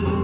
good.